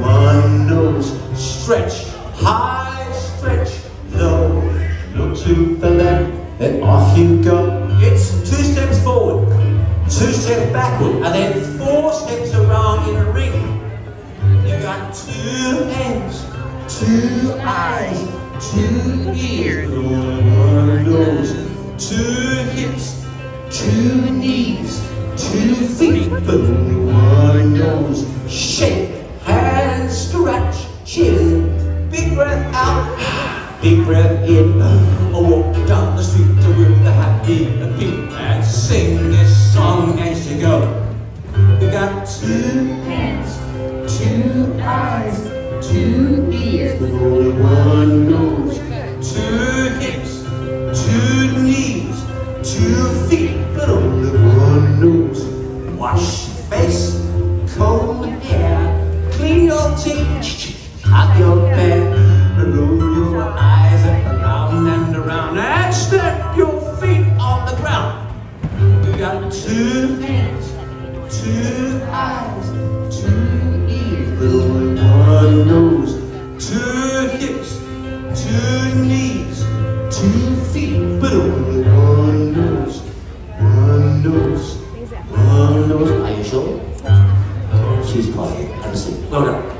one nose. Stretch high, stretch low. Look to the left, then off you go. It's two steps forward, two steps backward, and then four steps around in a ring. You got two hands, two eyes, two ears, one nose. Two hips, two knees, two feet, but one nose. Big breath in. I walk down the street to with the happy beat and sing this song as you go. You got two hands, two eyes, two ears, but only one nose, Two hips, two knees, two feet, but only one nose. Wash your face, comb your hair, clean your teeth, cut your hair, roll Step your feet on the ground. You got two hands, two eyes, two ears, little one nose, two hips, two knees, two feet, but only one nose, one nose, one nose. Are you sure? She's quiet. I'm asleep. Well done.